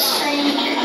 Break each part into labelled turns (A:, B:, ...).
A: street.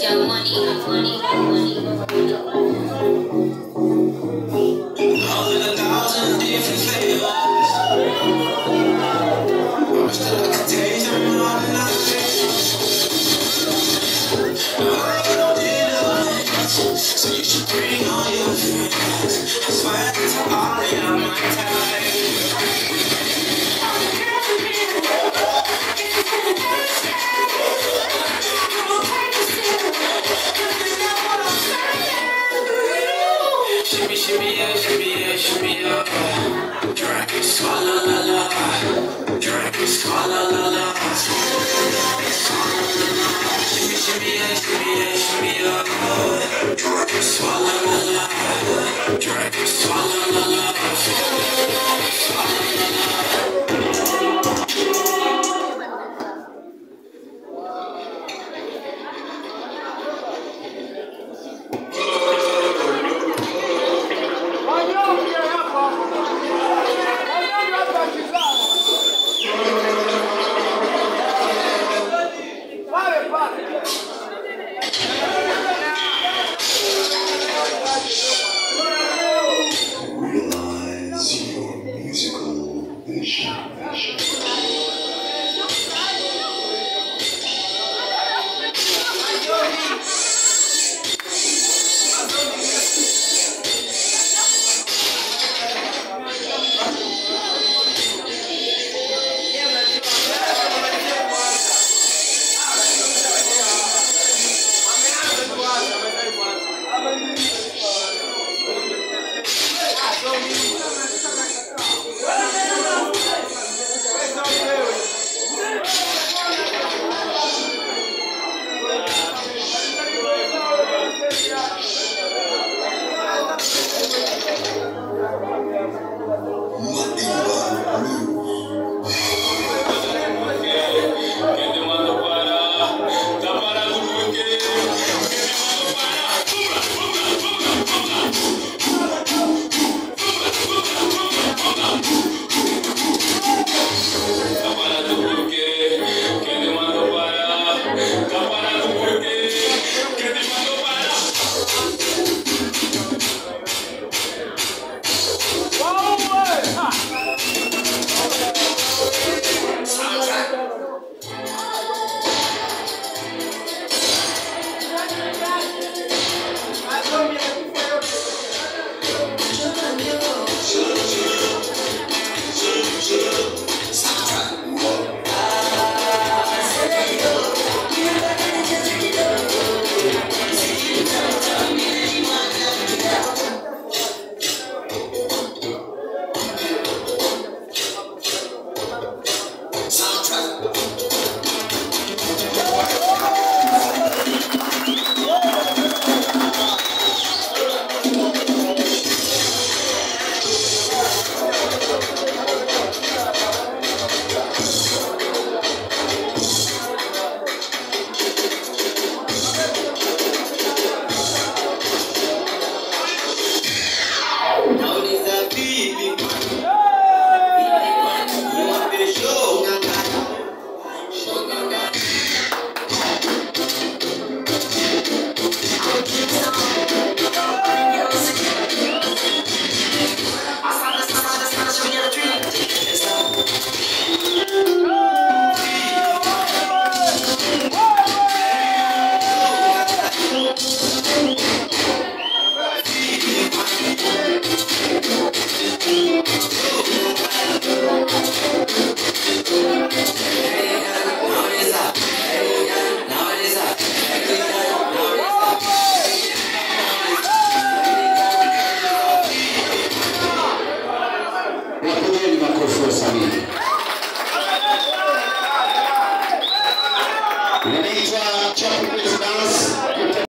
A: Young money, money, money.